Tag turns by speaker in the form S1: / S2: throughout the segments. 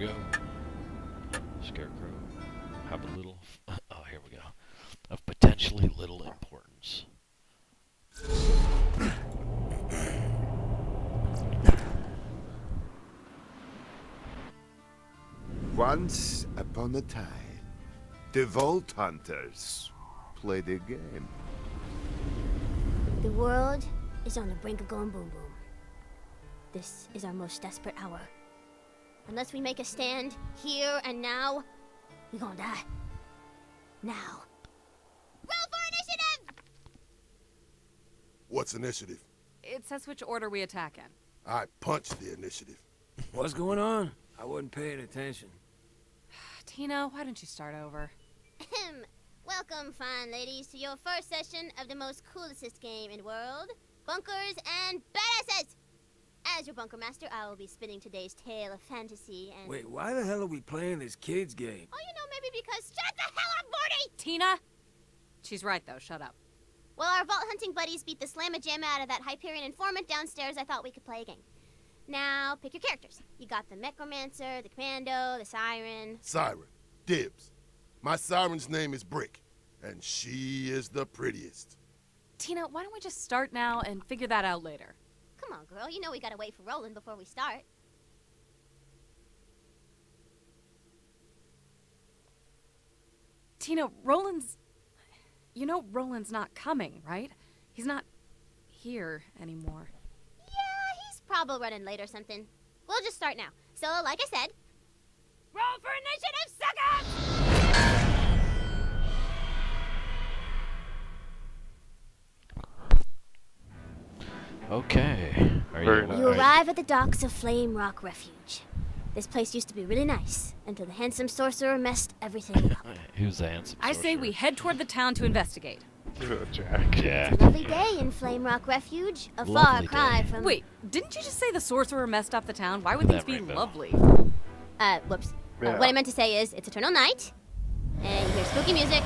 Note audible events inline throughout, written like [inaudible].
S1: we go. Scarecrow. Have a little. [laughs] Oh, here we go. Of potentially little importance.
S2: Once upon a time, the Vault Hunters played a game.
S3: The world is on the brink of going boom boom. This is our most desperate hour. Unless we make a stand here and now, we gonna die. Now. Roll for initiative!
S4: What's initiative?
S5: It says which order we attack in.
S4: I punch the initiative. [laughs]
S6: What's going on? I wasn't paying attention. [sighs]
S5: Tina, why don't you start over?
S3: Welcome, fine ladies, to your first session of the most coolest game in the world, Bunkers and Badasses! As your bunker master, I will be spinning today's tale of fantasy and...
S6: Wait, why the hell are we playing this kid's game?
S3: Oh, you know, maybe because... Shut the hell up, Morty!
S5: Tina? She's right, though. Shut up.
S3: Well, our vault hunting buddies beat the slamma-jamma out of that Hyperion informant downstairs, I thought we could play a game. Now, pick your characters. You got the Necromancer, the Commando, the Siren.
S4: Siren. Dibs. My siren's name is Brick, and she is the prettiest.
S5: Tina, why don't we just start now and figure that out later?
S3: On, girl. You know we gotta wait for Roland before we start.
S5: Tina, Roland's. You know Roland's not coming, right? He's not here anymore.
S3: Yeah, he's probably running late or something. We'll just start now. So, like I said, roll for initiative, suckers!
S1: Okay. Are
S7: Very
S1: you,
S7: nice.
S3: You arrive at the docks of Flame Rock Refuge. This place used to be really nice until the handsome sorcerer messed everything up.
S1: Who's the handsome
S5: I say we head toward the town to investigate.
S7: Do it, Jack.
S3: It's a lovely day in Flame Rock Refuge, a far cry
S1: day.
S3: from.
S5: Wait, didn't you just say the sorcerer messed up the town? Why would
S1: That
S5: things be
S1: rainbow.
S5: lovely?
S3: Uh, whoops. Uh, what I meant to say is, it's eternal night, and you hear spooky music,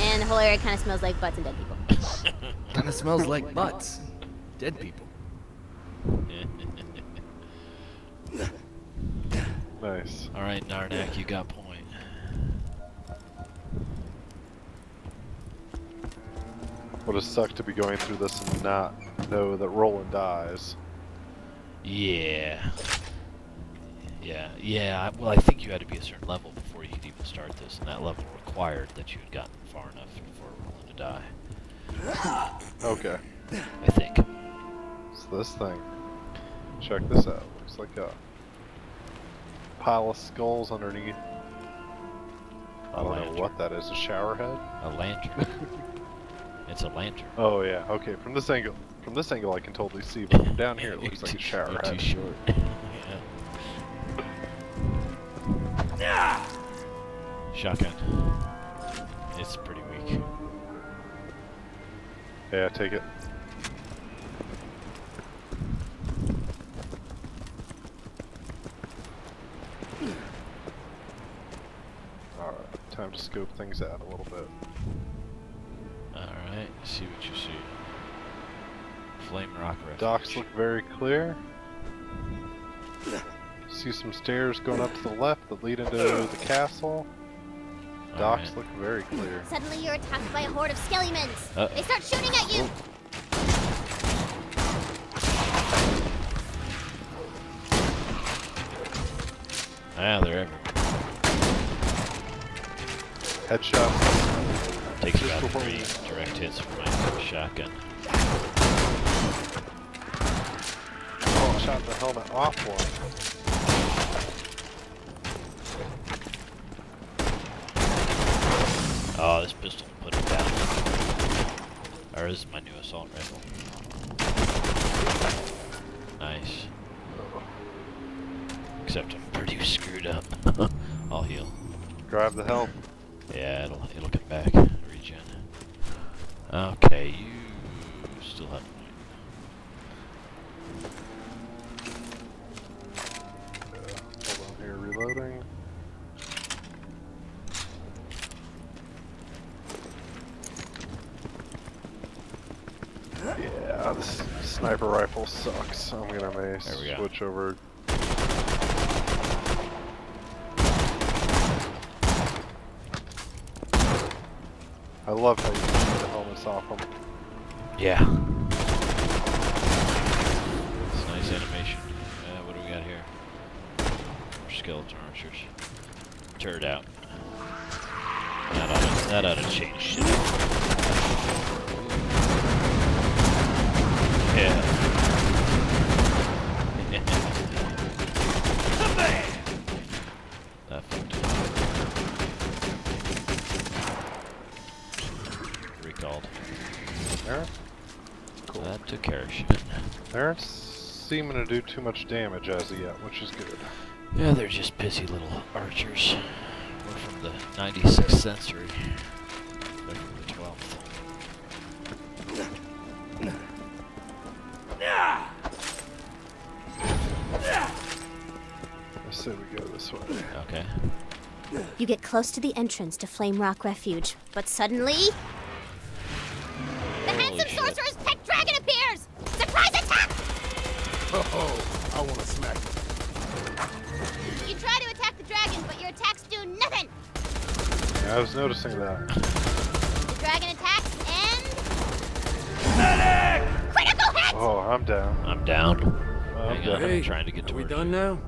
S3: and the whole area kind of smells like butts and dead people. [laughs]
S6: Kind of smells like butts. Dead people. [laughs]
S7: Nice.
S1: All right, Narnak, you got point.
S7: Would have sucked to be going through this and not know that Roland dies.
S1: Yeah. Yeah, yeah. Well, I think you had to be a certain level before you could even start this, and that level required that you had gotten far enough for Roland to die.
S7: Okay.
S1: I think.
S7: This thing. Check this out. Looks like a pile of skulls underneath. I
S1: A
S7: don't
S1: lantern.
S7: know what that is. A shower head?
S1: A lantern. [laughs] it's a lantern.
S7: Oh yeah. Okay. From this angle, from this angle, I can totally see, but from down here, it looks like a [laughs] shower
S1: you're
S7: head.
S1: too short. [laughs] yeah. Shotgun. It's pretty weak.
S7: Yeah, take it. Alright, time to scope things out a little bit.
S1: Alright, see what you see. Flame Rock Refuge.
S7: Docks look very clear. See some stairs going up to the left that lead into the castle. Docks
S1: Alright.
S7: look very clear.
S3: Suddenly, you're attacked by a horde of skelliemons.
S1: Uh-
S3: They start shooting at you.
S1: Ah, they're everywhere.
S7: Headshot.
S1: Takes
S7: Just
S1: about three direct hits from my shotgun.
S7: Oh, shot the helmet off one.
S1: Oh, this pistol put it down. Or this is my new assault rifle. Nice. Except I'm pretty screwed up. [laughs] I'll heal.
S7: Grab the help.
S1: Yeah, it'll it'll come back. Regen. Okay, you still have
S7: Hold on here, reloading. Yeah, this sniper rifle sucks. I'm gonna switch over. Love how you can take the helmets off them.
S1: Yeah. It's nice animation. Uh, what do we got here? More skeleton archers. Turd out. That ought to, that ought to change shit. Yeah. that fucked it. Recalled.
S7: There, cool.
S1: That took care of shit.
S7: They aren't seeming to do too much damage as of yet, which is good.
S1: Yeah, they're just busy little archers. We're from the 96th century. They're from the 12th.
S7: I say we go this way.
S1: Okay.
S3: You get close to the entrance to Flame Rock Refuge, but suddenly.
S7: Was noticing that.
S3: The dragon attacks and. Critical hit!
S7: Oh, I'm down.
S1: I'm down.
S7: I'm
S1: Hang on,
S7: down.
S1: I'm trying to get
S6: are
S1: to
S6: we
S1: where
S6: done now?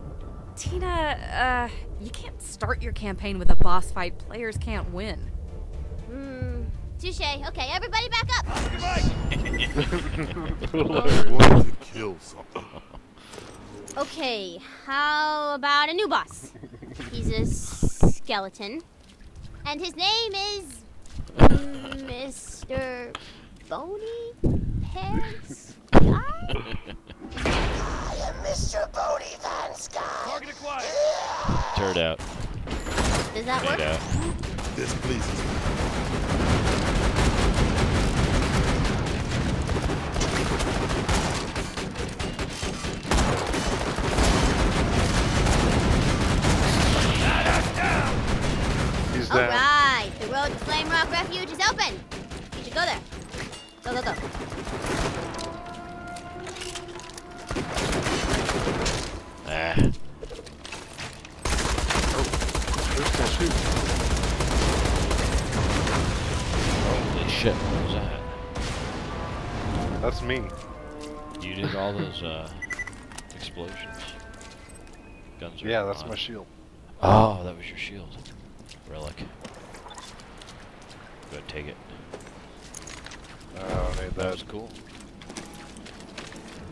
S5: Tina, uh, you can't start your campaign with a boss fight players can't win.
S3: Hmm. Touche. Okay, everybody back up! [laughs] [laughs]
S4: To kill something.
S3: Okay, how about a new boss? He's a skeleton. And his name is. Mr. Boney Pants Guy? I am Mr. Boney Pants Guy?
S1: Turd out.
S3: Does that work?
S1: Out.
S4: This pleases me.
S7: He's down.
S3: Alright, the road to Flame Rock Refuge is open. You should go there. Go, go, go.
S1: Ah.
S7: Who's gonna shoot?
S1: Holy shit, what was that?
S7: That's me.
S1: You did all those, uh, explosions. Guns are
S7: Yeah, that's
S1: on.
S7: my shield.
S1: Oh, that was your shield. Relic. Go ahead, take it.
S7: Oh, need
S1: That
S7: that.
S1: was cool.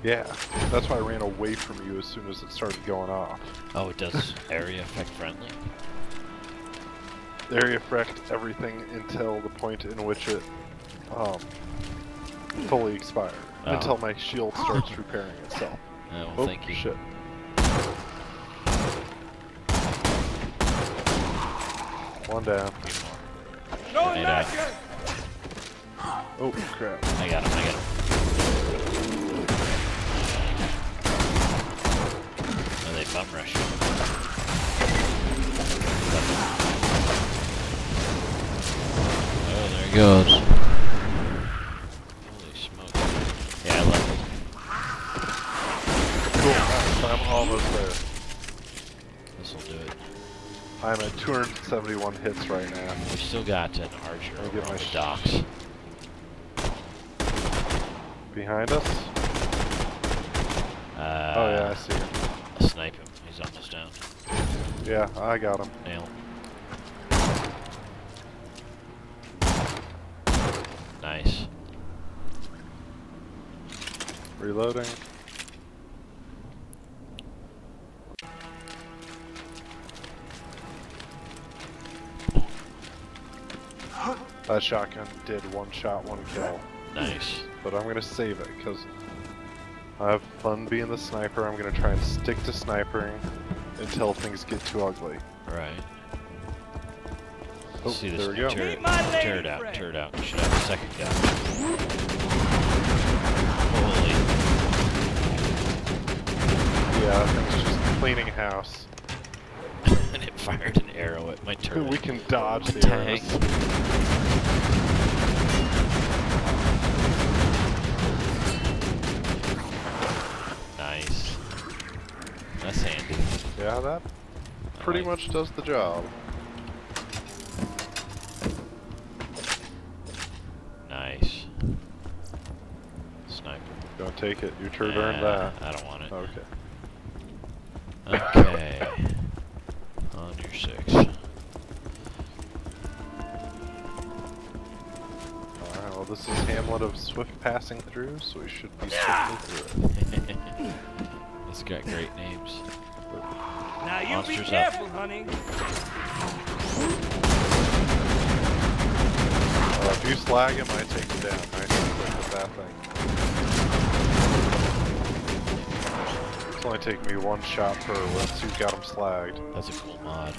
S7: Yeah, that's why I ran away from you as soon as it started going off.
S1: Oh, it does area effect friendly?
S7: Area effect everything until the point in which it um, fully expired.
S1: Oh.
S7: Until my shield starts repairing itself.
S1: Oh, well,
S7: Oh,
S1: thank you.
S7: shit. One down.
S1: Grenade out.
S7: Oh, crap.
S1: I got him, I got him. Oh, they bum rush you. Oh, there he goes. Holy smoke. Yeah, I leveled.
S7: Cool. I'm almost there.
S1: This'll do it.
S7: I'm at 271 hits right now.
S1: We still got an archer over
S7: get
S1: on
S7: my
S1: the docks.
S7: Behind us?
S1: Uh,
S7: oh, yeah, I see him.
S1: I Snipe him. He's almost down.
S7: Yeah, I got him.
S1: Nail. Nice.
S7: Reloading. That shotgun did one shot, one kill.
S1: Nice.
S7: But I'm gonna save it because I have fun being the sniper. I'm gonna try and stick to sniping until things get too ugly.
S1: Alright.
S7: Oh,
S1: Let's see this.
S7: there we go.
S1: Tear, tear it out, tear it out. We should have a second gun. Holy.
S7: Yeah, things just cleaning house. [laughs]
S1: and it fired an arrow at my turret.
S7: We can dodge the
S1: tank. Nice. That's handy.
S7: Yeah, that pretty much does the job. Nice. Sniper. Don't take it. Your turn
S1: nah, earned
S7: that.
S1: I don't want it.
S7: Okay. Well this is Hamlet of Swift Passing Through, so we should be swiftly through it. [laughs]
S1: it's got great names.
S8: Now you
S1: Monsters
S8: be
S1: up.
S8: careful, honey.
S7: Uh, if you slag him, I take him down. Nice and quick with that thing. It's only taking me one shot per once you've got him slagged.
S1: That's a cool mod.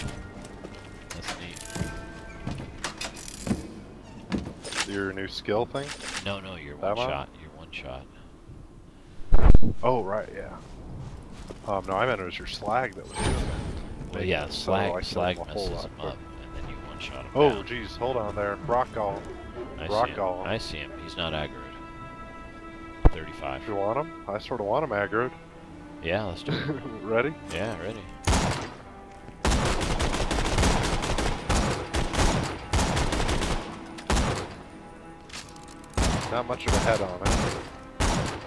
S7: Your new skill thing?
S1: No, no, you're
S7: That
S1: one shot. You're one shot.
S7: Oh, right, yeah. Um, no, I meant it was your slag that was doing it.
S1: Well, yeah, slag,
S7: killed
S1: slag
S7: him
S1: messes
S7: lot
S1: him up, and then you one shot him
S7: Oh, jeez, hold on there. Rock golem.
S1: I
S7: rock
S1: see him.
S7: golem.
S1: I see him. He's not aggroed. 35.
S7: You want him? I sort of want him aggroed.
S1: Yeah, let's do it. [laughs]
S7: Ready?
S1: Yeah, ready.
S7: Not much of a head on it.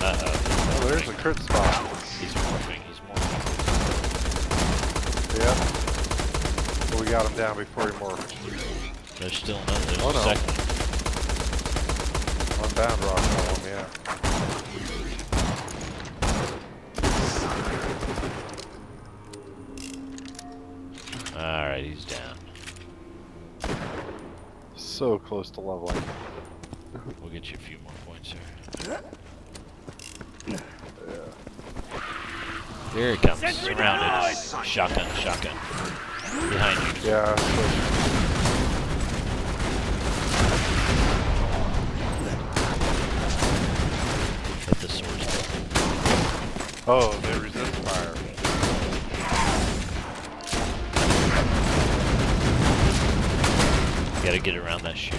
S1: Uh-oh.
S7: Oh, there's a crit spot.
S1: He's morphing. He's morphing.
S7: Yeah. Well, we got him down before he morphed.
S1: There's still another. There's
S7: Oh, no.
S1: second.
S7: Unbound rock golem, yeah. So close to leveling.
S1: We'll get you a few more points here. Here he comes.
S8: Sentry
S1: Surrounded. Shotgun, shotgun. Behind you.
S7: Yeah.
S1: Hit the sword.
S7: Oh, they resist fire.
S1: You gotta get around that shoot.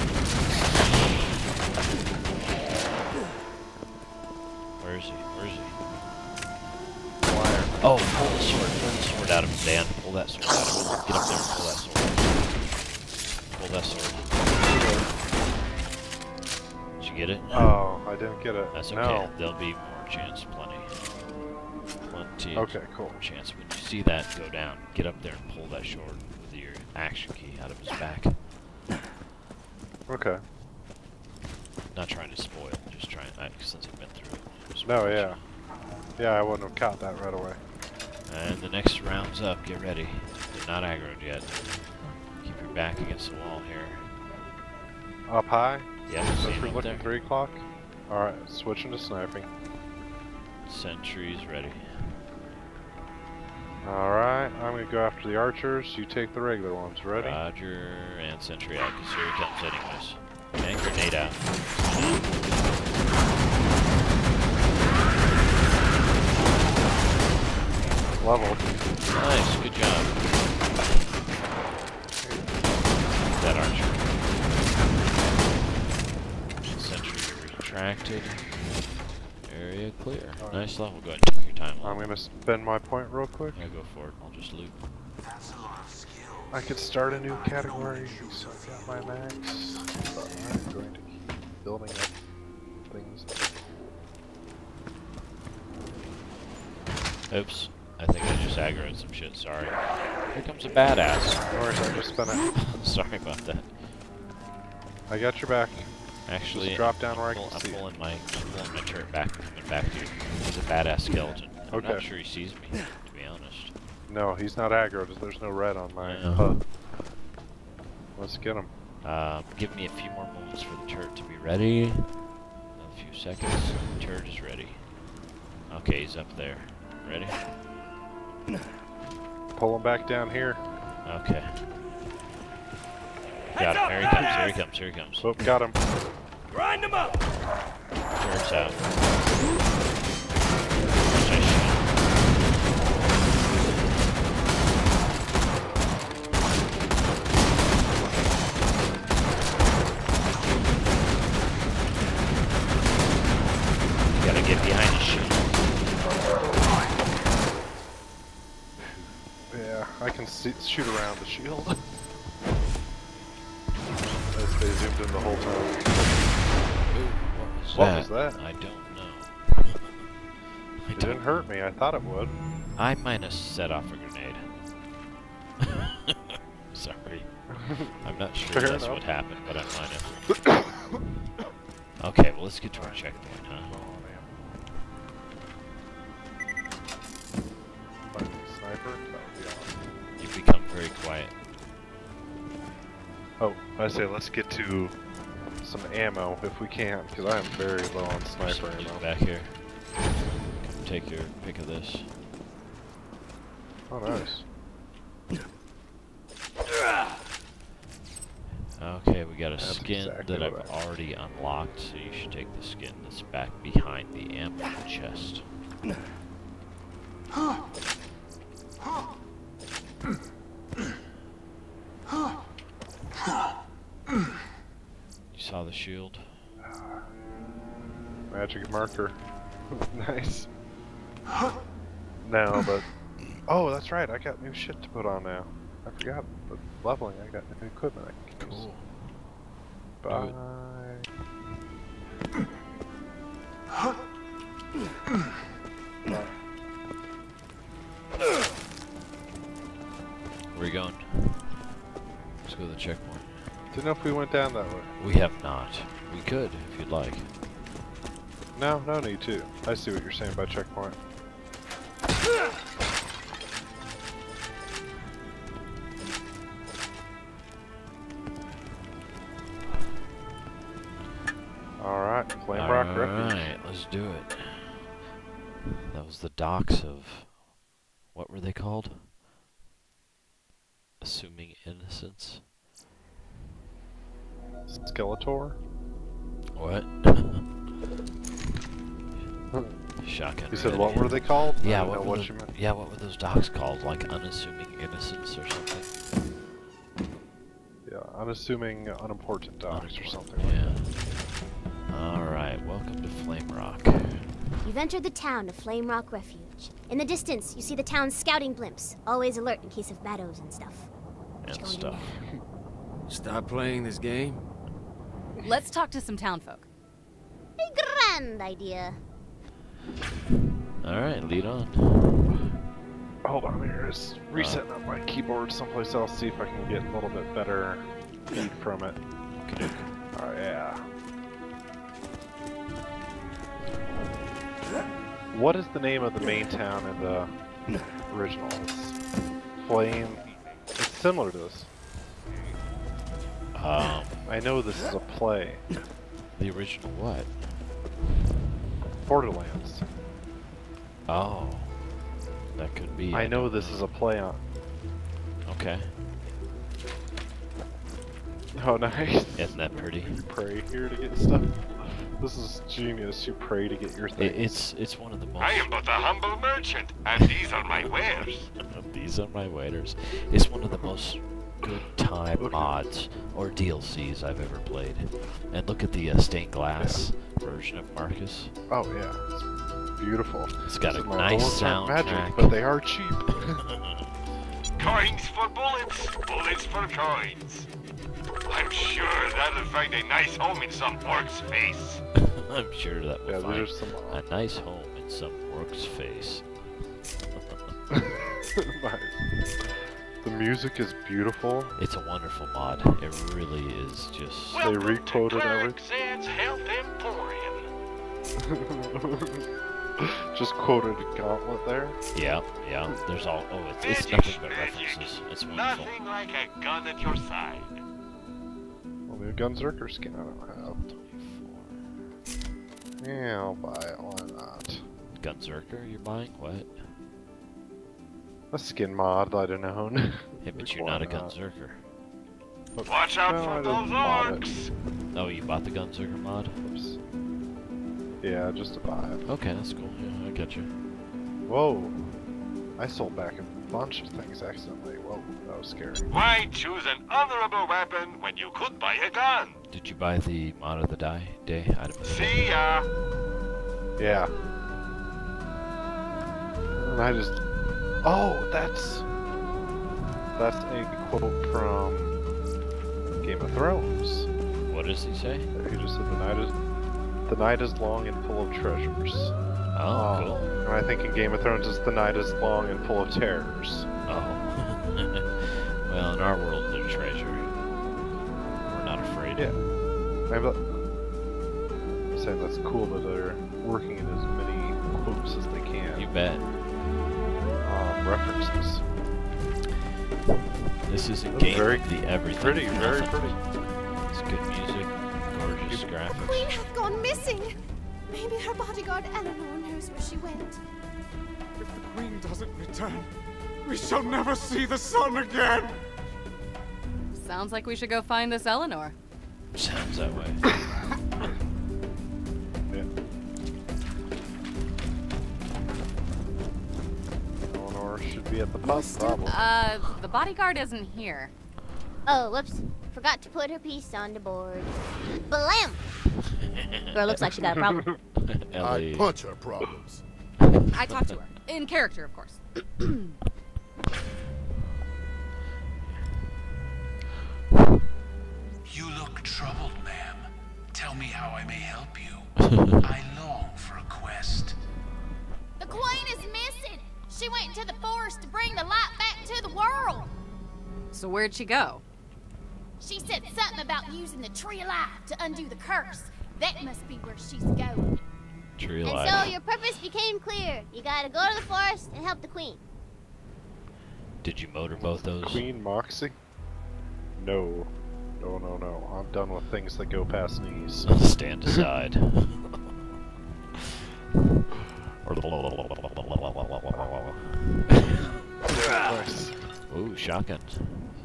S1: Where is he? Where is he?
S7: Fire.
S1: Oh, pull the sword. Pull the sword out of him, Dan. Pull that sword out of him. Get up there and pull that sword. Pull that sword. Did you get it?
S7: Oh, I didn't get it.
S1: That's okay.
S7: No.
S1: There'll be more chance, plenty. Plenty.
S7: Okay, cool.
S1: More chance. When you see that go down, get up there and pull that sword with your action key out of his back.
S7: Okay.
S1: Not trying to spoil, just trying. I, since I've been through it.
S7: No, yeah. Yeah, I wouldn't have caught that right away.
S1: And the next round's up. Get ready. They're not aggroed yet. Keep your back against the wall here.
S7: Up high?
S1: Yeah,
S7: So if we're looking
S1: there?
S7: 3 o'clock? Alright, switching to sniping.
S1: Sentries ready.
S7: Alright, I'm gonna go after the archers. You take the regular ones. Ready?
S1: Roger and sentry out, 'cause here he comes anyways. And grenade out.
S7: Level.
S1: Nice, good job. That archer. Sentry retracted. Area clear.
S7: Alright.
S1: Nice level. Go ahead and take time.
S7: I'm gonna spend my point real quick.
S1: Yeah, go for it. I'll just loot.
S7: I could start a new category, so I got my max. But I'm going to keep building up things.
S1: Oops. I think I just aggroed some shit. Sorry. Here comes a badass.
S7: No worries, I just spent it. [laughs]
S1: Sorry about that.
S7: I got your back.
S1: Actually,
S7: Just drop down where I
S1: pull-
S7: can
S1: I'm
S7: see it.
S1: pulling my, I'm pulling my turret back and coming back to you. He's a badass skeleton. I'm
S7: Okay.
S1: not sure he sees me, to be honest.
S7: No, he's not aggro. There's no red on my
S1: Yeah.
S7: HUD. Let's get him.
S1: Um, give me a few more moments for the turret to be ready. A few seconds. The Turret is ready. Okay, he's up there. Ready?
S7: Pull him back down here.
S1: Okay. Got him. Here he comes. Here he comes. Here he comes.
S7: Oh, got him.
S8: Grind him up.
S1: Turret's out. Nice shot. Gotta get behind the shield.
S7: Yeah, I can see, shoot around the shield. [laughs] As they zoomed in the whole time.
S1: Ooh, what was
S7: What
S1: that?
S7: was that?
S1: I don't know. [laughs] I
S7: It
S1: don't
S7: didn't hurt me. I thought it would.
S1: I might have set off a grenade. [laughs] Sorry. I'm not sure
S7: Fair
S1: that's
S7: enough.
S1: what happened, but I might have. [coughs] okay, well, let's get to our checkpoint, huh?
S7: Oh, I say let's get to some ammo if we can, because I am very low on sniper ammo.
S1: back here. Come take your pick of this.
S7: Oh, nice.
S1: Okay, we got a
S7: That's
S1: skin
S7: exactly
S1: that I've
S7: what I-
S1: already unlocked, so you should take the skin that's back behind the ammo chest. You saw the shield?
S7: Magic marker. [laughs] nice. [laughs] No, but oh, that's right. I got new shit to put on now. I forgot. But leveling, I got new equipment. I can use.
S1: Cool. Do
S7: Bye.
S1: it.
S7: Bye.
S1: Where you going? Let's go to the checkpoint.
S7: Didn't know if we went down that way.
S1: We have not. We could, if you'd like.
S7: No, no need to. I see what you're saying about checkpoint. Alright, Flame Rock Refuge.
S1: Alright, let's do it. That was the docks of. What were they called? Assuming innocence?
S7: Skeletor?
S1: What? [laughs] Shotgun.
S7: You said
S1: ready.
S7: what were they called?
S1: Yeah, what, were
S7: what
S1: the-
S7: you meant.
S1: yeah, what were those docks called? Like unassuming innocence or something?
S7: Yeah, unassuming, unimportant dogs or something.
S1: Yeah. Alright, welcome to Flame Rock.
S3: You've entered the town of Flame Rock Refuge. In the distance, you see the town's scouting blimps, always alert in case of battles and stuff.
S1: And
S3: going
S1: stuff.
S6: Stop playing this game.
S5: Let's talk to some townfolk.
S3: A grand idea.
S1: Alright, lead on.
S7: Hold on here, just resetting up my keyboard someplace else, see if I can get a little bit better feed from it. Oh yeah. What is the name of the main town in the original? Flame. Similar to this.
S1: Um,
S7: I know this is a play.
S1: the original what?
S7: Borderlands.
S1: Oh. That could be.
S7: I know
S1: don't
S7: this is a play on.
S1: Okay.
S7: Oh, nice.
S1: Isn't that pretty?
S7: Pray here to get stuff. This is genius. You pray to get your things.
S1: it's it's one of the most.
S8: I am but a humble merchant, and these are my wares. [laughs]
S1: These are my waiters. It's one of the most good time
S7: Okay.
S1: mods or DLCs I've ever played. And look at the uh, stained glass version of Marcus.
S7: Oh yeah, it's beautiful.
S1: It's got
S7: This
S1: a nice
S7: sound. aren't magic, but they are cheap. [laughs]
S8: Coins for bullets, bullets for coins. I'm sure that'll find a nice home in some orc's face. [laughs]
S1: I'm sure that will
S7: yeah,
S1: find
S7: some.
S1: Uh, a nice home in some orc's face. [laughs]
S7: The music is beautiful.
S1: It's a wonderful mod. It really is just.
S7: They
S8: Welcome
S7: requoted
S8: to Cleric
S7: everything.
S8: Zed's Health Emporium. [laughs]
S7: Just quoted Gauntlet there.
S1: Yeah, yeah. There's all. Oh, it's, it's nothing but references. It's wonderful.
S8: Nothing like a gun at your side.
S7: Only Gunzerker skin I don't have. Yeah, I'll buy it. Why not?
S1: Gunzerker, you're buying? What?
S7: A skin mod I don't own.
S1: Hey, but [laughs]
S7: Like,
S1: you're not a? Gunzerker.
S7: But-
S8: Watch out
S7: Well, I
S8: for
S7: didn't
S8: those
S7: bought
S8: orcs.
S1: Oh, you bought the Gunzerker mod?
S7: Oops. Yeah, just to buy it.
S1: Okay, that's cool. Yeah, I get you.
S7: Whoa! I sold back a bunch of things accidentally. Whoa, that was scary.
S8: Why choose an honorable weapon when you could buy a gun?
S1: Did you buy the mod of the die day item? of the day?
S8: See ya.
S7: Yeah. And I just. Oh, that's. That's a quote from Game of Thrones.
S1: What does he say?
S7: He just said the night is the night is long and full of treasures.
S1: Oh,
S7: Um,
S1: cool.
S7: And I think in Game of Thrones it's the night is long and full of terrors.
S1: Oh. [laughs] well, in our world, they're treasure. We're not afraid.
S7: Yeah. I'm, I'm saying that's cool that they're working in as many quotes as they can.
S1: You bet.
S7: um, references.
S1: This is a
S7: That's
S1: game
S7: very
S1: of the everything.
S7: Pretty, very pretty.
S1: It's good music, gorgeous graphics.
S9: Queen hath gone missing. Maybe her bodyguard Eleanor knows where she went.
S10: If the Queen doesn't return, we shall never see the sun again.
S5: Sounds like we should go find this Eleanor.
S1: Sounds that way.
S7: Yeah. [laughs] Eleanor should be at the pub, probably.
S5: Uh, the bodyguard isn't here.
S3: Oh, whoops. Forgot to put her piece on the board. Blam! Girl looks like she got a problem. [laughs]
S4: I
S1: Ellie.
S4: punch her problems.
S5: I talked to her. In character, of course. [clears throat]
S11: You look troubled, ma'am. Tell me how I may help you. [laughs] I long for a quest.
S9: The Queen is missing. She went into the forest to bring the light back to the world.
S5: So where'd she go?
S9: She said something about using the tree of life to undo the curse. That must be where she's going.
S1: Tree
S3: And so your purpose became clear. You gotta go to the forest and help the queen.
S1: Did you motor both those?
S7: Queen Moxxi? No. No, no, no. I'm done with things that go past knees.
S1: Stand aside. [laughs] Ooh, shotgun.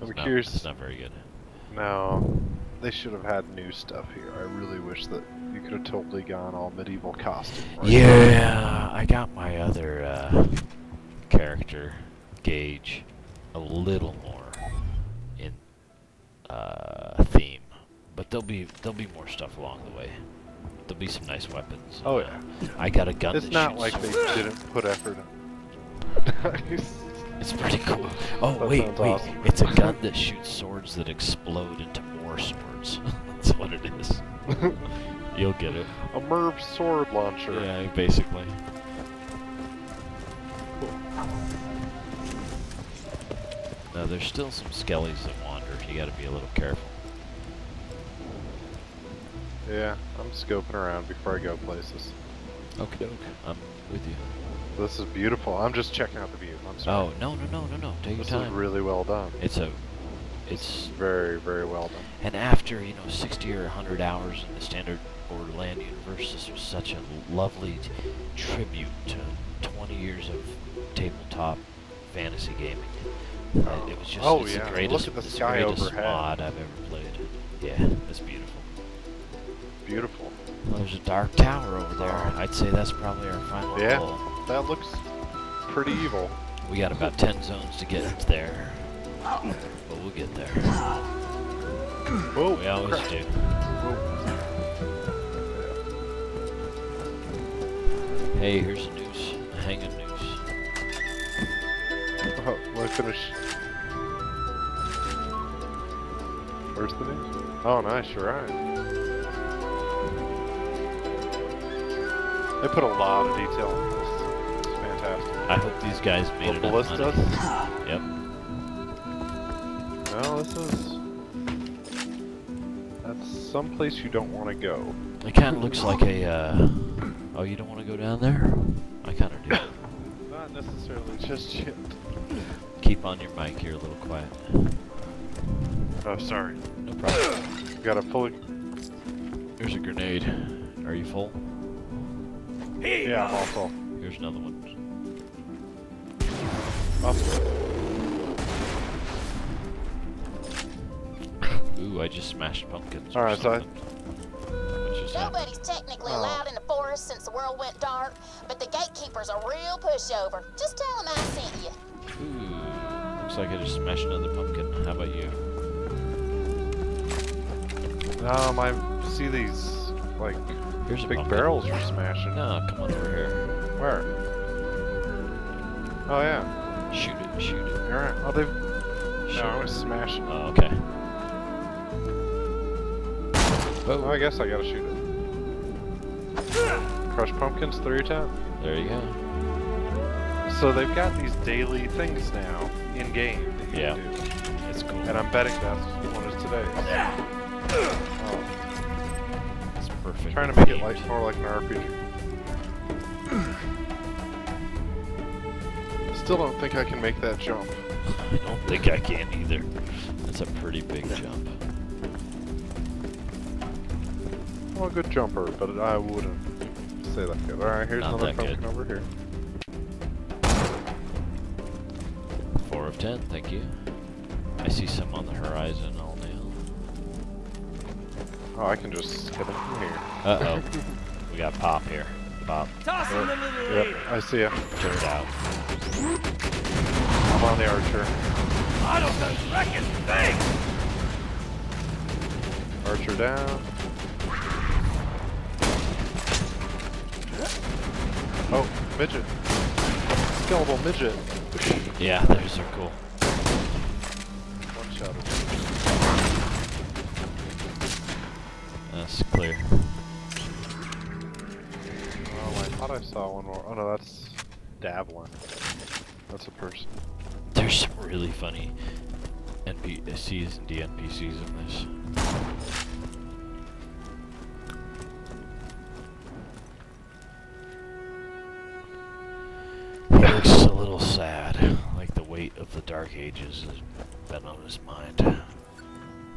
S7: I'm
S1: It's not-
S7: curious.
S1: It's not very good.
S7: No, they should have had new stuff here. I really wish that you could have totally gone all medieval costume. right?
S1: Yeah, I got my other uh, character, Gaige, a little more in uh, theme, but there'll be there'll be more stuff along the way. There'll be some nice weapons.
S7: Oh,
S1: yeah, I got a gun.
S7: It's not like they didn't put effort in.
S1: It's pretty cool. Oh
S7: That
S1: wait, wait!
S7: awesome.
S1: It's a gun that shoots swords that explode into more swords. [laughs] That's what it is. [laughs] You'll get it.
S7: A MIRV sword launcher.
S1: Yeah, basically. Now there's still some skellies that wander. You got to be a little careful.
S7: Yeah, I'm scoping around before I go places.
S1: Okay, doke. I'm with you.
S7: This is beautiful. I'm just checking out the view. I'm sorry.
S1: Oh no no no no no! Take
S7: this
S1: your
S7: is really well done.
S1: It's a, it's
S7: Very, very well done.
S1: and after you know 60 or 100 hours in the standard Borderland universe, this was such a lovely t- tribute to 20 years of tabletop fantasy gaming. Uh, it was just
S7: Oh,
S1: it's
S7: yeah.
S1: the
S7: Look
S1: greatest,
S7: at the
S1: it's
S7: sky
S1: greatest
S7: overhead.
S1: mod I've ever played. Yeah, it's beautiful.
S7: Beautiful.
S1: Well, there's a dark tower over there. I'd say that's probably our final
S7: Yeah.
S1: goal.
S7: That looks pretty evil.
S1: We got about 10 zones to get there. [laughs] But we'll get there.
S7: Whoa,
S1: We always
S7: crap.
S1: do. Hey, here's a noose. A hanging noose.
S7: Oh, let me finish. Where's the news? Oh, nice, you're right. They put a lot of detail in this. It's fantastic.
S1: I hope these guys made
S7: The ballistas? [laughs] No, this is. That's someplace you don't want to go.
S1: It kind of looks like a, uh... Oh, you don't want to go down there? I kind of do. [coughs]
S7: Not necessarily just yet.
S1: Keep on your mic, you're a little quiet.
S7: Oh, sorry.
S1: No problem.
S7: Gotta fully.
S1: Here's a grenade. Are you full?
S7: Yeah, I'm all full.
S1: Here's another one. I just smashed pumpkins.
S7: All
S1: or
S7: so I-
S1: something. What just happened?
S12: Nobody's technically
S7: Oh.
S12: allowed in the forest since the world went dark, but the gatekeeper's a real pushover. Just tell him I sent you.
S1: Ooh, looks like I just smashed another pumpkin. How about you?
S7: Um, I see these like
S1: Here's
S7: big barrels you're smashing.
S1: No, come on over here.
S7: Where? Oh yeah.
S1: Shoot it, shoot it.
S7: Alright. Oh, they've No, I'm gonna smash it.
S1: Oh, okay.
S7: Oh, I guess I gotta shoot it. Crush pumpkins, three ten.
S1: There you go.
S7: So they've got these daily things now in game that you
S1: Yeah.
S7: can do.
S1: It's cool.
S7: And I'm betting that's one is today's. Oh,
S1: It's perfect.
S7: trying to make it
S1: themed.
S7: like more like an RPG. Still don't think I can make that jump. [laughs]
S1: I don't think I can either. That's a pretty big jump.
S7: I'm a good jumper, but I wouldn't say that good. Alright, here's
S1: Not
S7: another pumpkin
S1: good.
S7: over here.
S1: Four of ten, thank you. I see some on the horizon all now.
S7: Oh, I can just hit him from here.
S1: Uh oh. [laughs] we got Pop here. Pop.
S10: Toss him a little
S7: Yep. I see ya.
S1: Turn it out.
S7: I'm on the archer.
S10: Auto does reckon thing.
S7: Archer down. Oh, midget. Skeletal midget.
S1: Yeah, those are cool.
S7: One shot.
S1: That's clear.
S7: Oh, I thought I saw one more. Oh no, that's Davlin. That's a person.
S1: There's some really funny NPCs and DNPCs in this. Weight of the Dark Ages has been on his mind.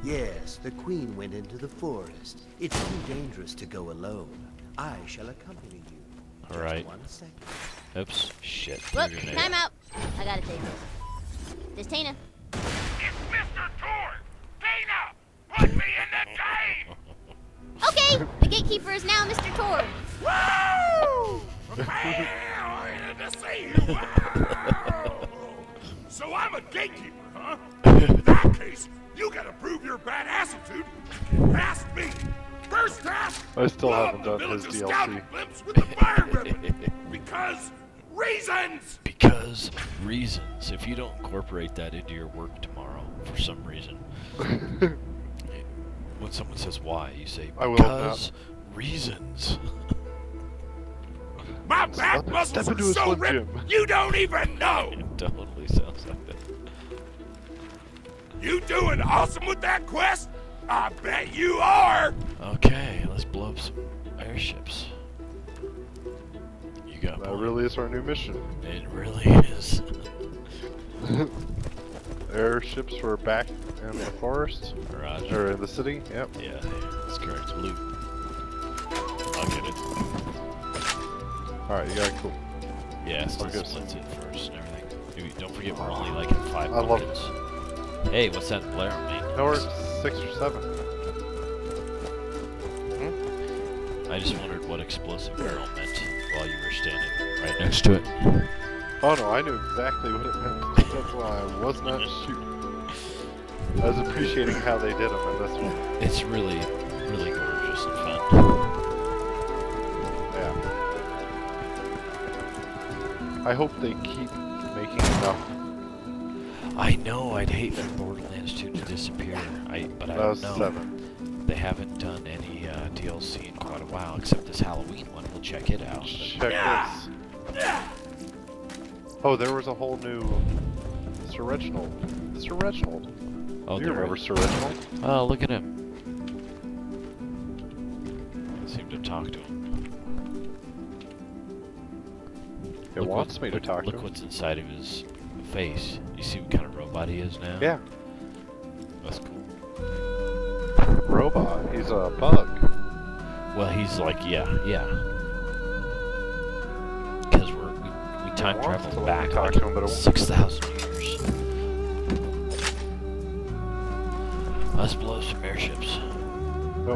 S13: Yes, the queen went into the forest. It's too dangerous to go alone. I shall accompany you.
S1: Alright.
S13: One second.
S1: Oops, shit.
S3: Look,
S1: threw a grenade.
S3: time out. I gotta take this. This Tina.
S8: Mr. Torgue! Dana! Put me in the game! [laughs]
S3: Okay, the gatekeeper is now Mr. Torgue.
S8: Woo! [laughs] So I'm a gatekeeper, huh? [laughs] In that case, you gotta prove your bad attitude. Ask me. First task.
S7: I still haven't
S8: the
S7: done his
S8: village of
S7: DLC.
S8: with the fire [laughs] ribbon. because reasons.
S1: Because reasons. If you don't incorporate that into your work tomorrow for some reason, [laughs] when someone says why, you say
S7: I will
S1: because reasons.
S8: My back
S7: Step
S8: muscles
S7: into
S8: are so ripped,
S7: Jim.
S8: you don't even know.
S1: It totally sounds like that.
S8: You doing awesome with that quest? I bet you are.
S1: Okay, let's blow up some airships. You got a
S7: That
S1: point.
S7: really is our new mission.
S1: It really is. [laughs]
S7: Airships were back in the forest.
S1: Roger.
S7: Or in the city. Yep.
S1: Yeah, let's carry some loot. I'll get it.
S7: Alright, you got it. Cool.
S1: Yeah, still
S7: I'll
S1: splits it first and everything. Maybe don't forget we're only like in five
S7: I love-
S1: buckets. Hey, what's that blare mean?
S7: No, we're six or seven. Hmm?
S1: I just wondered what explosive barrel meant while you were standing right next to it.
S7: Oh no, I knew exactly what it meant. That's why I was not shooting. I was appreciating how they did them in this one.
S1: It's really, really gorgeous
S7: I hope they keep making enough.
S1: I know I'd hate for Borderlands 2 to disappear. I, but I
S7: That
S1: don't know.
S7: seven.
S1: They haven't done any uh, DLC in quite a while, except this Halloween one. We'll check it out.
S7: Check this. Oh, there was a whole new Sir Reginald. Sir Reginald.
S1: Oh,
S7: Do you remember. Sir Reginald?
S1: Oh, look at him.
S7: It
S1: Look
S7: wants
S1: what-
S7: me to
S1: look-
S7: talk to
S1: Look
S7: him.
S1: what's inside of his face. You see what kind of robot he is now?
S7: Yeah.
S1: That's cool.
S7: Robot. He's a bug.
S1: Well, he's like, yeah, yeah. Because we're we, we time
S7: to
S1: travel back
S7: talk
S1: like
S7: him, but
S1: six thousand years. Let's blow some airships.
S7: Oh,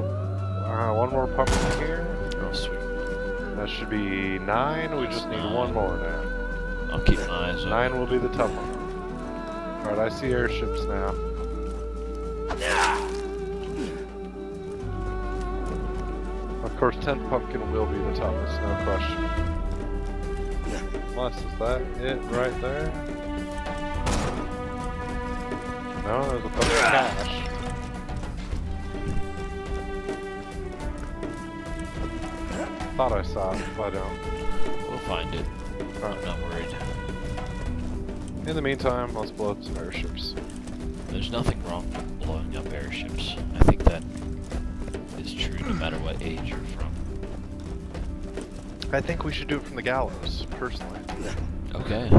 S7: uh, one more pumpkin here.
S1: Oh, sweet.
S7: That should be nine. We just need one more now.
S1: I'll keep my eyes.
S7: Nine will be the tough one. Alright, I see airships now. Of course, 10 pumpkin will be the toughest, no question. Unless, is that it right there? No, there's a bunch of cash. Thought I saw it, but I don't.
S1: We'll find it. I'm not worried.
S7: In the meantime, let's blow up some airships.
S1: There's nothing wrong with blowing up airships. I think that is true no matter what age you're from.
S7: I think we should do it from the gallows, personally.
S1: Okay.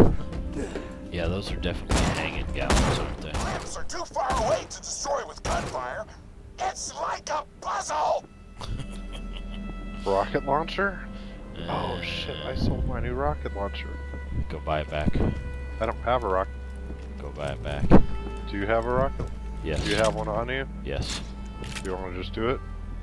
S1: Yeah, those are definitely hanging gallows, aren't they?
S8: Ships are too far away to destroy with gunfire. It's like a puzzle.
S7: Rocket launcher? Oh shit, I sold my new rocket launcher.
S1: Go buy it back.
S7: I don't have a rocket.
S1: Go buy it back.
S7: Do you have a rocket?
S1: Yes.
S7: Do you have one on you?
S1: Yes.
S7: Do you want to just do it?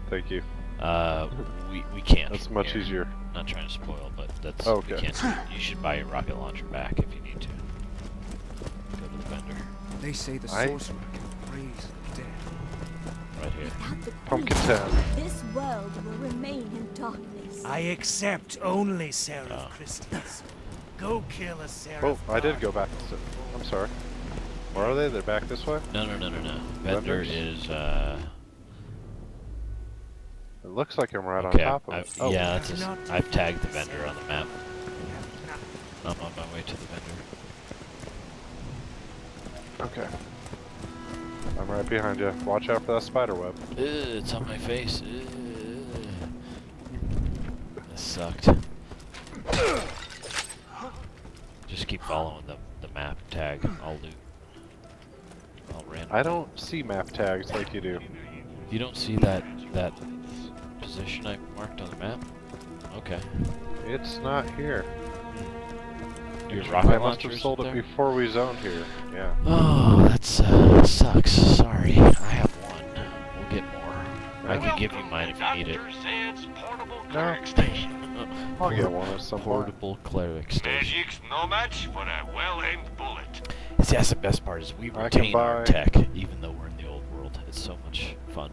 S7: Thank you.
S1: Uh, [laughs] we, we can't.
S7: That's much
S1: here.
S7: easier.
S1: Not trying to spoil, but that's
S7: Okay.
S1: we can't. You should buy your rocket launcher back if you need to. Go to the vendor.
S6: They say the
S7: I-
S6: sorcerer can raise the dead.
S1: Right here.
S7: Pumpkin 10.
S14: This world will remain in darkness.
S15: I accept only Seraph
S1: Oh.
S15: Christians. Go kill a Seraph.
S7: Oh, I did go back. To, I'm sorry. Where are they? They're back this way?
S1: No, no, no, no, no. Vendor is uh.
S7: It looks like I'm right
S1: Okay,
S7: on top of
S1: I,
S7: it. Oh.
S1: yeah, that's a, I've tagged the vendor on the map. I'm on my way to the vendor.
S7: Okay. I'm right behind you. Watch out for that spider web.
S1: Ugh, it's on my face. Ugh. That sucked. Just keep following the, the map tag. I'll loot. I'll random.
S7: I don't see map tags like you do.
S1: You don't see that that position I marked on the map? Okay.
S7: It's not here. Hmm.
S1: Your
S7: I
S1: rocket
S7: must
S1: launcher
S7: have sold it
S1: there?
S7: before we zoned here. Yeah. [sighs]
S1: Oh, that's uh, sucks. Sorry. I have one. We'll get more. I can give you mine if you need it.
S7: No. [laughs] I'll get one at some point.
S1: Portable cleric station.
S8: Magic's no match for a well-aimed bullet.
S1: See, that's the best part is we
S7: I
S1: retain our tech even though we're in the old world. It's so much fun.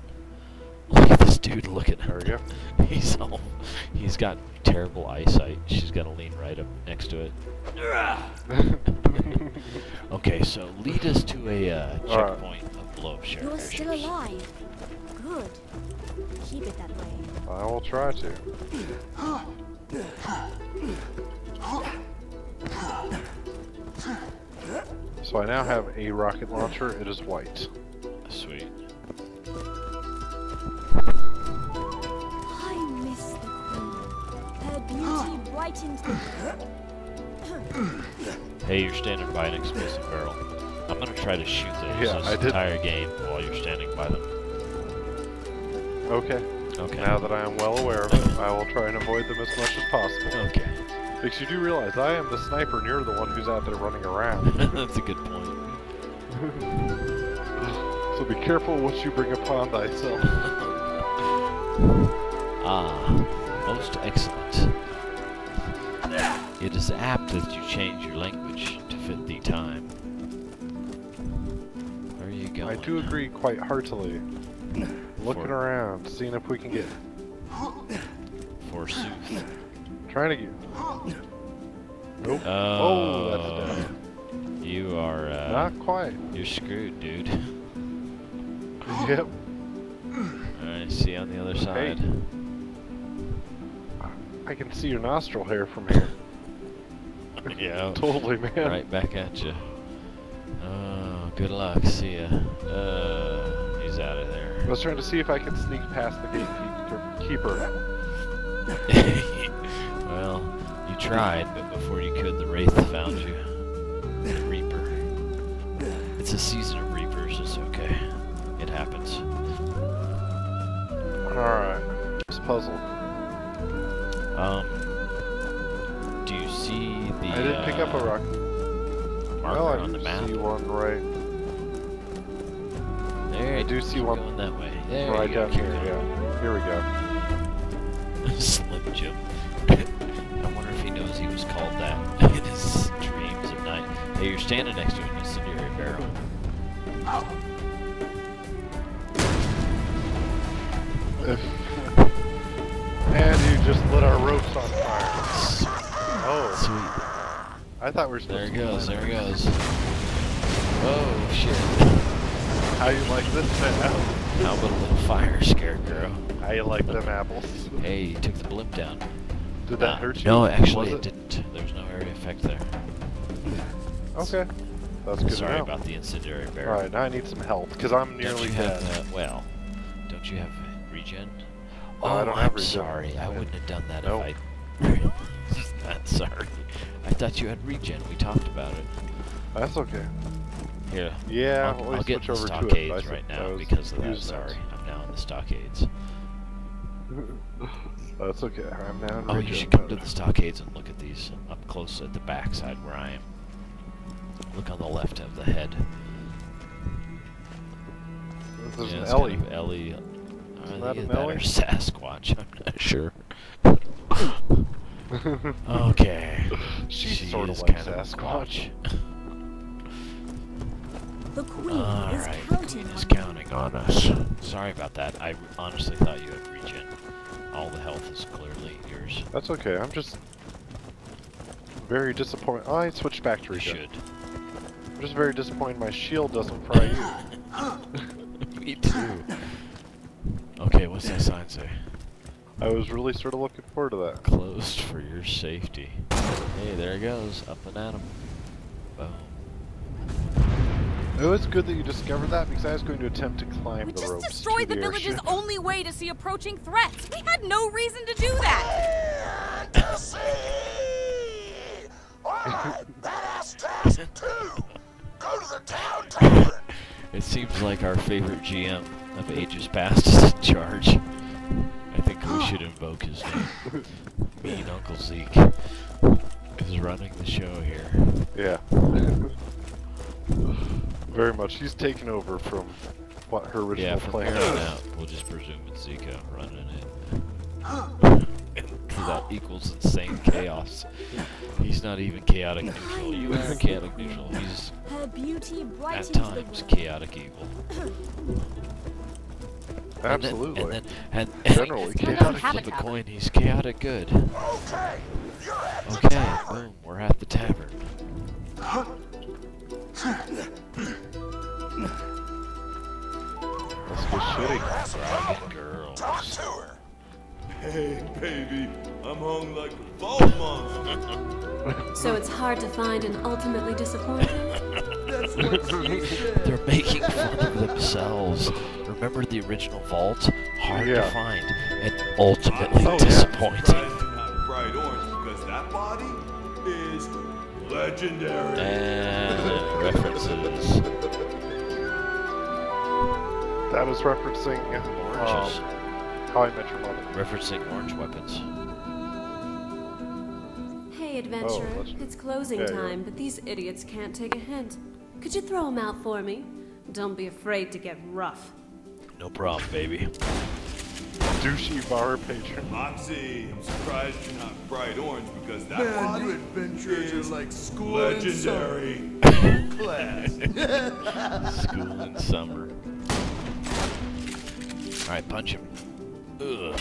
S1: [laughs] Look at this dude. Look at
S7: There we go. [laughs]
S1: He's all. He's got terrible eyesight. She's got to lean right up next to it. [laughs] okay, so lead us to a uh,
S7: All right.
S1: checkpoint of blow up share
S14: You're still alive. Good. Keep it that way.
S7: I will try to. So I now have a rocket launcher. It is white.
S1: Sweet. Hey, you're standing by an explosive barrel. I'm gonna try to shoot those
S7: Yeah,
S1: this
S7: I did.
S1: entire game while you're standing by them.
S7: Okay.
S1: Okay.
S7: Now that I am well aware of it, I will try and avoid them as much as possible.
S1: Okay.
S7: Because you do realize I am the sniper and you're the one who's out there running around. [laughs]
S1: That's a good point. [laughs]
S7: so be careful what you bring upon thyself. [laughs]
S1: Ah, most excellent. Is apt that you change your language to fit the time. Where are you going?
S7: I do agree quite heartily. [laughs] Looking
S1: For-
S7: around, seeing if we can get.
S1: Forsooth.
S7: Trying to get. Nope.
S1: Oh,
S7: oh, that's dead.
S1: You are, uh...
S7: Not quite.
S1: You're screwed, dude. [laughs]
S7: Yep.
S1: Alright, see you on the other side.
S7: I can see your nostril hair from here. [laughs]
S1: yeah.
S7: Totally, man.
S1: Right back at you. Oh, good luck. See ya. Uh, he's out of there.
S7: I was trying to see if I could sneak past the gatekeeper. [laughs]
S1: well, you tried, but before you could, the Wraith found you. The Reaper. It's a season of Reapers, it's okay. It happens.
S7: Alright. Just puzzle.
S1: Um, do you see the
S7: I didn't pick up a
S1: uh,
S7: rock.
S1: marker
S7: Well, I
S1: on the map?
S7: see one right.
S1: There,
S7: I do see one
S1: going that way. There
S7: right
S1: you go,
S7: down here.
S1: going.
S7: Yeah. Here we go. [laughs]
S1: Slim Jim. [laughs] I wonder if he knows he was called that [laughs] in his dreams at night. Hey, you're standing next to an incendiary barrel.
S7: And you just lit our ropes on fire.
S1: Sweet.
S7: I thought we were still.
S1: There
S7: supposed
S1: it goes, there it goes. Oh, shit.
S7: How you like this now?
S1: How about a little fire, Scarecrow?
S7: How you like them apples?
S1: Hey, you took the blimp down.
S7: Did that
S1: Uh,
S7: hurt you?
S1: No, actually,
S7: Was
S1: it didn't. There was no area effect there.
S7: Okay. That's good
S1: Sorry
S7: to know.
S1: about the incendiary barrel.
S7: Alright, now I need some help, because I'm nearly dead.
S1: have, uh, well, don't you have regen?
S7: No,
S1: oh,
S7: I don't
S1: I'm
S7: have regen.
S1: sorry. I wouldn't have done that
S7: Nope.
S1: if I... Sorry. I thought you had regen. We talked about it.
S7: That's okay.
S1: Here.
S7: Yeah,
S1: I'll, I'll get in the
S7: over to
S1: stockades right now because of that. Sorry, I'm now in the stockades. [laughs]
S7: That's okay. I'm now in
S1: Oh, you should come to the stockades and look at these up close at the backside where I am. Look on the left of the head.
S7: There's
S1: yeah,
S7: an Ellie.
S1: Kind of Ellie.
S7: Isn't that an
S1: that
S7: Ellie?
S1: or Sasquatch. [laughs] I'm not sure. [laughs] okay. [laughs]
S7: She's
S1: she
S7: sorta
S1: is
S7: like
S1: kind of a
S7: Sasquatch.
S1: squatch.
S14: The queen
S1: All
S14: is
S1: right,
S14: counting
S1: Queen is
S14: on
S1: counting on us. Sorry about that. I honestly thought you had regen. All the health is clearly yours.
S7: That's okay. I'm just very disappointed. Oh, I switched back to
S1: You
S7: regen.
S1: should.
S7: I'm just very disappointed my shield doesn't fry you. [laughs]
S1: Me too. Okay, what's that sign say?
S7: I was really sort of looking forward to that.
S1: Closed for your safety. Hey, there it goes. Up and at 'em. Boom.
S7: Oh, it was good that you discovered that because I was going to attempt to climb
S5: We
S7: the
S5: just
S7: ropes
S5: destroyed
S7: to
S5: the village's
S7: airship.
S5: only way to see approaching threats. We had no reason to do that.
S8: Badass task two. Go to the town tavern.
S1: It seems like our favorite GM of ages past is in charge. I think we should invoke his name. [laughs] Mean Uncle Zeke is running the show here.
S7: Yeah. Very much. He's taken over from what her original
S1: Yeah, from
S7: plan
S1: here on out, we'll just presume it's Zeke running it. [gasps] That equals insane chaos. He's not even chaotic neutral. You are chaotic neutral. He's
S14: Her beauty
S1: at times chaotic evil. [laughs]
S7: Absolutely.
S1: And then, and then, [laughs] and,
S7: Generally
S1: and
S7: chaotic.
S1: flip a coin, he's chaotic good.
S8: Okay, you're at
S1: Okay,
S8: tavern.
S1: boom, we're at the tavern.
S7: Let's go shooting.
S1: Dragon girl.
S8: Talk to her.
S16: Hey, baby, I'm hung like a vault monster.
S17: So it's hard to find and ultimately disappointing? [laughs]
S16: That's what she said.
S1: They're making fun of themselves. Remember the original vault? Hard
S7: Yeah.
S1: to find and ultimately
S7: Oh,
S1: disappointing.
S16: Surprised bright orange because that body is legendary.
S1: And [laughs] references.
S7: That is referencing
S1: Oranges.
S7: um, How I Met Your Mother.
S1: Referencing orange weapons.
S17: Hey, adventurer,
S7: that's-
S17: it's closing
S7: yeah,
S17: time, but these idiots can't take a hint. Could you throw them out for me? Don't be afraid to get rough.
S1: No problem, baby.
S7: Douchey bar patron.
S16: Moxxi, I'm surprised you're not bright orange because that
S10: Man,
S16: body
S10: you adventurers
S16: is
S10: are like school in
S16: legendary.
S10: class. [laughs]
S1: School in summer. Alright, punch him. Ugh.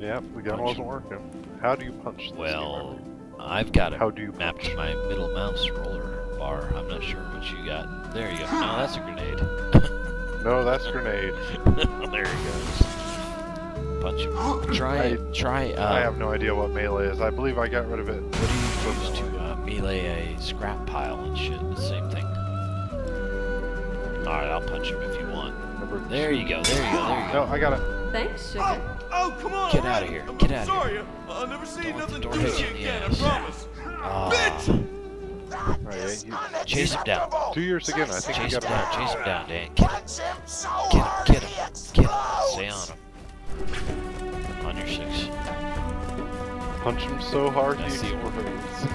S7: Yep, the gun wasn't working. How do you punch this
S1: Well, I've got it
S7: How do you
S1: mapped to my middle mouse roller bar. I'm not sure what you got. There you go. No, that's a grenade.
S7: No, that's grenade. [laughs]
S1: there he goes. Punch him. [gasps] Try,
S7: I-
S1: try, uh,
S7: I have no idea what melee is. I believe I got rid of it.
S1: what do you use to uh, melee a scrap pile and shit? The same thing. Alright, I'll punch him if you want. There you go, there you go, there you
S7: No,
S1: go.
S7: I got it.
S17: Thanks, sugar.
S16: Oh, come on!
S1: Get out of here,
S16: I'm
S1: get outta
S16: sorry.
S1: here.
S16: I'll never see
S1: Don't
S16: nothing
S1: door
S16: douchey
S1: hit you in the
S16: again, I
S1: ass.
S16: promise.
S1: Ah,
S7: Right, yeah,
S1: chase him down.
S7: two years again. I think
S1: Chase
S7: you
S1: him down, chase him down, Dan. Get him. Get him, get him, get him. Stay on him. On your six.
S7: Punch him so hard
S1: That's
S7: he
S1: the
S7: explodes.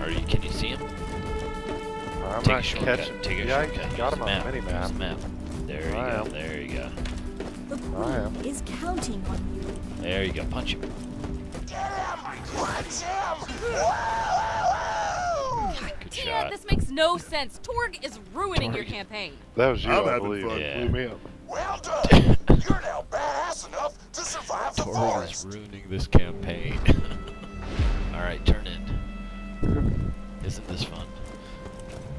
S1: Are you, can you see him?
S7: I'm
S1: Take
S7: not
S1: a shortcut.
S7: catching.
S1: Take a
S7: yeah,
S1: shortcut.
S7: I got him on
S1: map.
S7: the mini
S1: Use
S7: map.
S1: map. There you
S7: I
S1: go.
S7: am.
S1: There you go.
S14: The
S7: I
S14: queen is counting on you.
S1: There you go. Punch him. Good
S5: Tia,
S1: shot.
S5: this makes no sense. Torgue is ruining your campaign.
S7: That was you,
S4: I'm
S7: I
S4: having
S7: believe.
S4: fun.
S1: Yeah.
S7: Blew me up.
S8: Well done. [laughs] You're now badass enough to survive the
S1: Torgue is ruining this campaign. [laughs] Alright, turn in. Isn't this fun?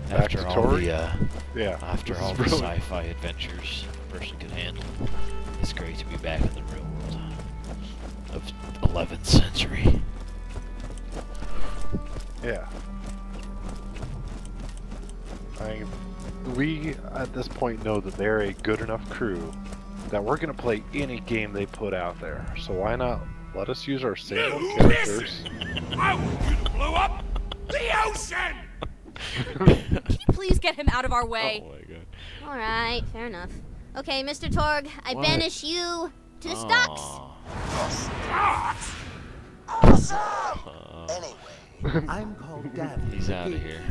S7: Back
S1: After
S7: to
S1: all
S7: Tori?
S1: the uh,
S7: Yeah,
S1: after all the
S7: really-
S1: sci-fi adventures a person could handle, it's great to be back in the real world of 11th century.
S7: Yeah. I, we at this point know that they're a good enough crew that we're gonna play any game they put out there. So why not let us use our same old
S8: You
S7: characters?
S8: I want you to blow up the ocean! [laughs]
S5: Please get him out of our oh way.
S1: Oh my god.
S3: All right, fair enough. Okay, Mr. Torgue, I
S1: What?
S3: banish you to the stocks.
S13: Anyway, I'm called Daphne. [laughs]
S1: He's out
S13: of
S1: here.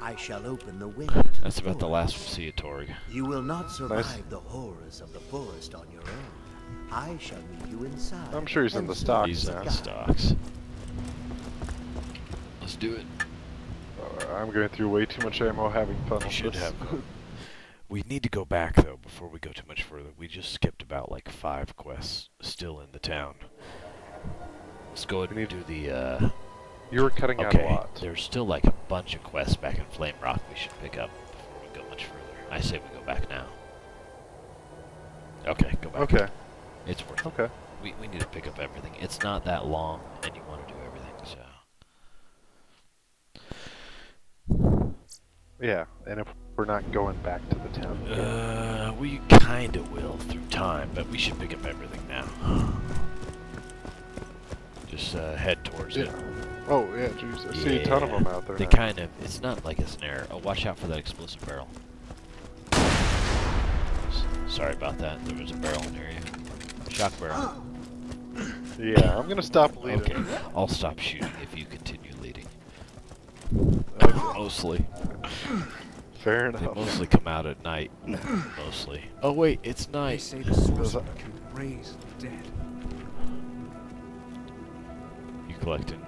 S13: I shall open the way to
S1: That's
S13: the
S1: about the
S13: forest.
S1: last we'll see of Torgue.
S13: You will not survive
S7: Nice.
S13: the horrors of the forest on your own. I shall meet you inside.
S7: I'm sure he's in the
S13: serve
S7: stocks
S1: He's
S13: as
S1: in the stocks. Let's do it.
S7: Uh, I'm going through way too much ammo having fun
S1: We
S7: with
S1: should
S7: this.
S1: have. [laughs] We need to go back though before we go too much further. We just skipped about like five quests still in the town. Let's go ahead and do the. Uh,
S7: You were cutting out a lot.
S1: there's still like a bunch of quests back in Flame Rock we should pick up before we go much further. I say we go back now. Okay, go back.
S7: Okay.
S1: It's worth it.
S7: Okay.
S1: We, we need to pick up everything. It's not that long, and you want to do everything, so.
S7: Yeah, and if we're not going back to the town.
S1: Uh, we kinda will through time, but we should pick up everything now. [sighs] Just uh, head towards it.
S7: Oh, yeah, jeez. I see a ton of them out there
S1: They
S7: now.
S1: kind of, it's not like a snare. Oh, watch out for that explosive barrel. Sorry about that. There was a barrel near you. Shock barrel.
S7: Yeah, I'm gonna stop leading.
S1: Okay, I'll stop shooting if you continue leading. Mostly.
S7: Fair
S1: They mostly come out at night. [laughs] Mostly. Oh wait, it's
S10: They
S1: night.
S10: say the sorcerer can raise the dead.
S1: You collecting?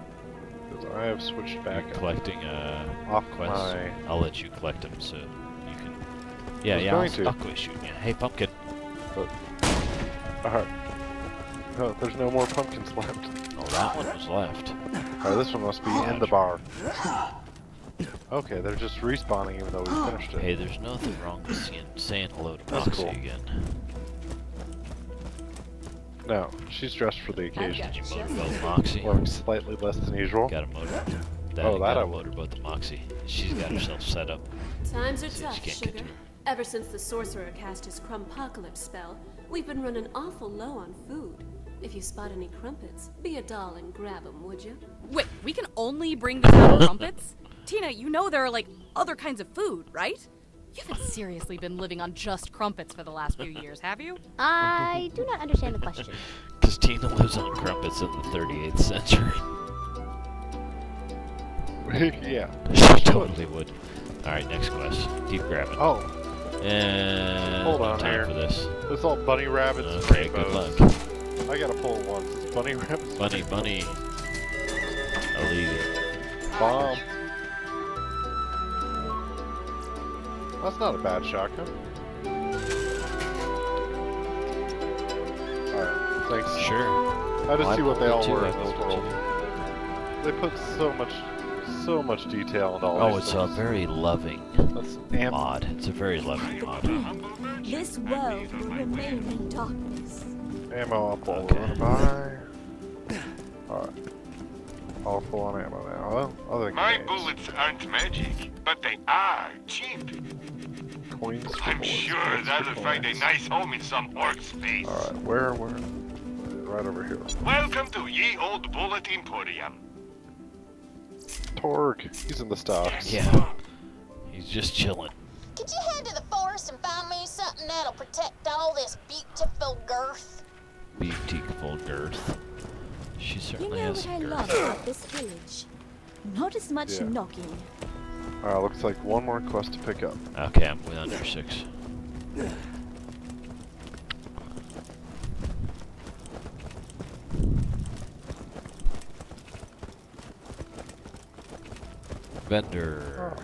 S7: 'Cause I have switched back
S1: You collecting uh
S7: off
S1: quests.
S7: my.
S1: I'll let you collect them so you can. Yeah,
S7: was
S1: yeah.
S7: going
S1: I'll,
S7: to.
S1: I'll quit shooting you. Hey, pumpkin.
S7: But, alright. No, there's no more pumpkins left.
S1: Oh, that one was left.
S7: Alright, this one must be in the bar. [laughs] Okay, they're just respawning even though we oh. finished it.
S1: Hey, there's nothing wrong with seeing, saying hello to
S7: That's
S1: Moxxi
S7: cool.
S1: again.
S7: No, she's dressed for the occasion.
S1: Did you motorboat Moxxi?
S7: Or slightly less than usual.
S1: Got a motor. That
S7: Oh, that
S1: got
S7: I
S1: a motorboat the Moxxi. She's got herself set up.
S17: Times are
S1: So
S17: tough,
S1: she can't get
S17: sugar.
S1: to.
S17: Ever since the sorcerer cast his crumpocalypse spell, we've been running awful low on food. If you spot any crumpets, be a doll and grab 'em, would you?
S5: Wait, we can only bring these out [laughs] crumpets? Tina, you know there are like other kinds of food, right? You haven't seriously been living on just crumpets for the last few years, have you?
S3: I do not understand the question. [laughs]
S1: Because Tina lives on crumpets in the 38th century.
S7: yeah. [laughs]
S1: She totally would. Alright, next quest. Keep grabbing.
S7: Oh,
S1: And
S7: hold on
S1: time
S7: here.
S1: for this.
S7: It's all bunny rabbits and
S1: Okay, good luck.
S7: I gotta pull it once. It's bunny [laughs] rabbits.
S1: Bunny, bunny. Illegal.
S7: Bomb. That's not a bad shotgun. Alright, thanks.
S1: Sure.
S7: I just
S1: Well,
S7: see what they all were in this world. They put so much, so much detail into all
S1: Oh,
S7: these
S1: it's a very loving
S7: That's
S1: mod. It's a very loving mod.
S14: This world will remain in darkness.
S7: ammo up while
S1: Okay.
S7: we're running by. Alright. All full on ammo now. Well, other
S8: My
S7: grenades.
S8: bullets aren't magic, but they are cheap.
S7: Coins
S8: I'm sure that'll find a nice home in some orc's space.
S7: Alright, where, where? Right over here.
S8: Welcome to Ye Old Bullet Emporium.
S7: Torgue. He's in the stocks.
S1: Yeah. He's just chilling.
S12: Could you head to the forest and find me something that'll protect all this beautiful girth?
S1: Beautiful girth. She certainly You
S14: know
S1: has
S14: what I
S1: girth.
S14: love about this village? Not as much
S7: Yeah.
S14: knocking.
S7: Alright, looks like one more quest to pick up.
S1: Okay, I'm with under six. Vendor.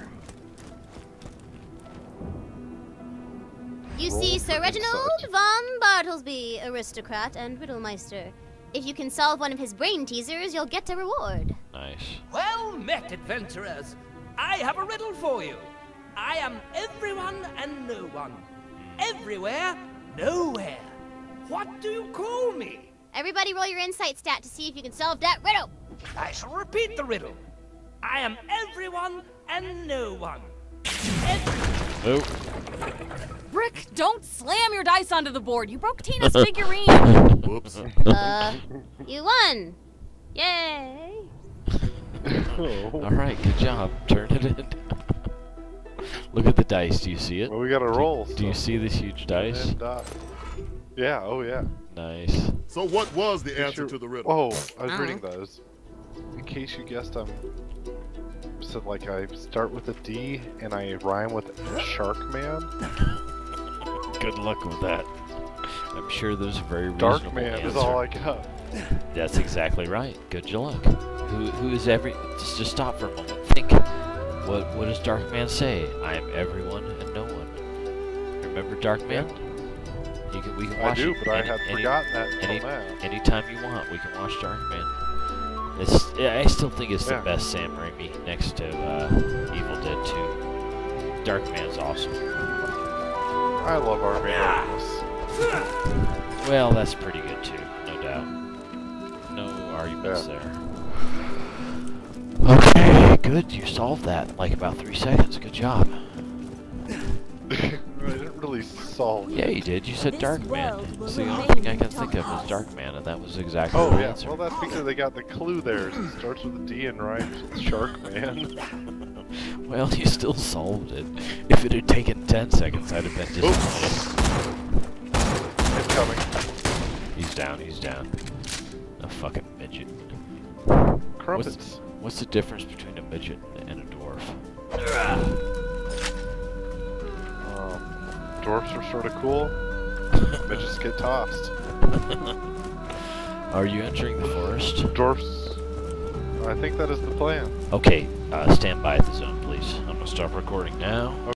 S3: You
S7: Roll
S3: see,
S7: oh,
S3: Sir Reginald
S7: insight.
S3: von Bartlesby, aristocrat and riddlemeister. if you can solve one of his brain teasers, you'll get a reward.
S1: Nice.
S18: Well met, adventurers. I have a riddle for you. I am everyone and no one. Everywhere, nowhere. What do you call me?
S3: Everybody roll your insight stat to see if you can solve that riddle.
S18: I shall repeat the riddle. I am everyone and no one.
S1: Nope.
S5: Brick, don't slam your dice onto the board. You broke Tina's [laughs] figurine.
S4: Whoops.
S3: Uh, you won. Yay. [laughs]
S1: All right, good job. Turn it in. Look at the dice. Do you see it?
S7: Well, we got to
S1: Do-
S7: roll.
S1: Do, you see this huge dice?
S7: Uh, yeah. Oh yeah.
S1: Nice.
S4: So what was the answer
S7: Sure.
S4: to the riddle?
S7: Oh, I was
S3: Uh-huh.
S7: reading those. In case you guessed, I'm said like I start with a D and I rhyme with Shark Man. [laughs]
S1: Good luck with that. I'm sure there's a very
S7: Dark
S1: reasonable
S7: Man
S1: answer.
S7: is all I got.
S1: That's exactly right. Good luck. Who who is every? Just, just stop for a moment. Think. What what does Dark Man say? I am everyone and no one. Remember Dark Man? You can we can
S7: I do,
S1: it
S7: but I
S1: any-
S7: had
S1: any-
S7: forgotten that until
S1: any,
S7: now.
S1: Anytime you want, we can watch Dark Man. It's yeah, I still think it's
S7: Yeah.
S1: the best Sam Raimi next to uh, Evil Dead 2. Dark Man's awesome.
S7: I love Army Darkness.
S1: Well, that's pretty good too, no doubt. No arguments there. Okay, good. You solved that in like about three seconds. Good job. [laughs]
S7: I didn't really solve.
S1: Yeah, you did. You said
S14: This
S1: Dark Man.
S14: world
S1: It's the only thing I can think of
S14: dark.
S1: is Dark Man, and that was exactly
S7: Oh
S1: the
S7: yeah.
S1: answer.
S7: Well, that's because they got the clue there. It [clears throat] starts with a D and rhymes with Shark Man. [laughs]
S1: Well, you still solved it. If it had taken 10 seconds, I'd have been disappointed.
S7: Incoming.
S1: He's down, he's down. A fucking midget.
S7: Crumpets.
S1: What's, what's the difference between a midget and a dwarf?
S7: Um, dwarfs are sort of cool. [laughs] Midgets get tossed. [laughs]
S1: Are you entering the forest?
S7: Dwarfs. I think that is the plan.
S1: Okay, uh, stand by at the zone, please. I'm gonna stop recording now.